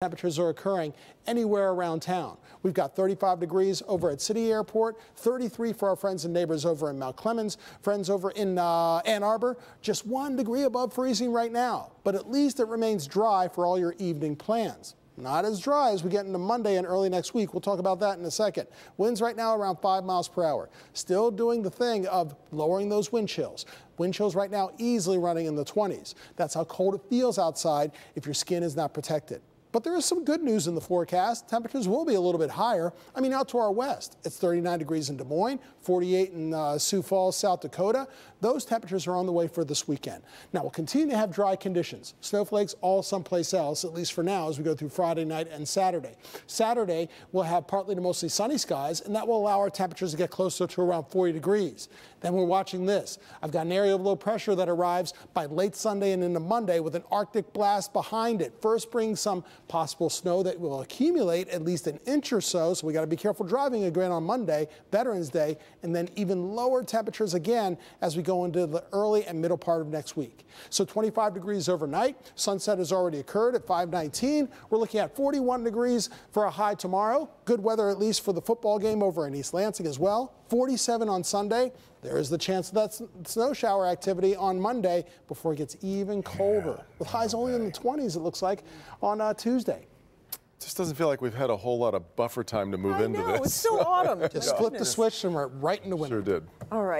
temperatures are occurring anywhere around town. We've got 35 degrees over at City Airport, 33 for our friends and neighbors over in Mount Clemens, friends over in uh, Ann Arbor, just one degree above freezing right now. But at least it remains dry for all your evening plans. Not as dry as we get into Monday and early next week. We'll talk about that in a second. Winds right now around 5 miles per hour. Still doing the thing of lowering those wind chills. Wind chills right now easily running in the 20s. That's how cold it feels outside if your skin is not protected. But there is some good news in the forecast. Temperatures will be a little bit higher. I mean, out to our west, it's 39 degrees in Des Moines, 48 in uh, Sioux Falls, South Dakota. Those temperatures are on the way for this weekend. Now, we'll continue to have dry conditions. Snowflakes all someplace else, at least for now, as we go through Friday night and Saturday. Saturday, we'll have partly to mostly sunny skies, and that will allow our temperatures to get closer to around 40 degrees. Then we're watching this. I've got an area of low pressure that arrives by late Sunday and into Monday with an Arctic blast behind it. First brings some possible snow that will accumulate at least an inch or so, so we got to be careful driving again on Monday, Veterans Day, and then even lower temperatures again as we go into the early and middle part of next week. So 25 degrees overnight. Sunset has already occurred at 519. We're looking at 41 degrees for a high tomorrow. Good weather at least for the football game over in East Lansing as well. 47 on Sunday. There is the chance of that snow shower activity on Monday before it gets even colder. Yeah, with highs only in the 20s, it looks like, on uh, Tuesday. Just doesn't feel like we've had a whole lot of buffer time to move I into know, this. It's still autumn. Just flip the switch and we're right into winter. Sure did. All right.